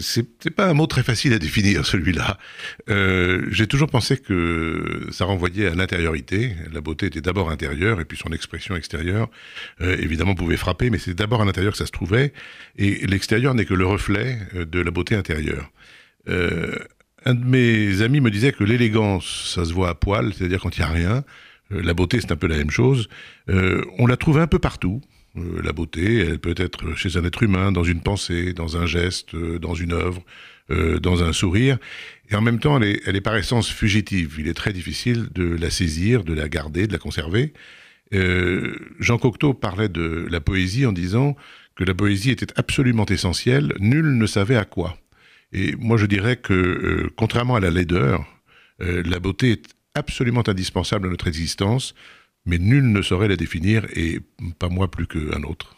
c'est pas un mot très facile à définir, celui-là. Euh, j'ai toujours pensé que ça renvoyait à l'intériorité. La beauté était d'abord intérieure, et puis son expression extérieure, euh, évidemment, pouvait frapper, mais c'est d'abord à l'intérieur que ça se trouvait, et l'extérieur n'est que le reflet euh, de la beauté intérieure. un de mes amis me disait que l'élégance, ça se voit à poil, c'est-à-dire quand il n'y a rien. la beauté, c'est un peu la même chose. on la trouve un peu partout. Euh, la beauté, elle peut être chez un être humain, dans une pensée, dans un geste, euh, dans une œuvre, euh, dans un sourire. Et en même temps, elle est, par essence fugitive. Il est très difficile de la saisir, de la garder, de la conserver. Jean Cocteau parlait de la poésie en disant que la poésie était absolument essentielle, nul ne savait à quoi. Et moi je dirais que, contrairement à la laideur, la beauté est absolument indispensable à notre existence mais nul ne saurait la définir, et pas moi plus qu'un autre.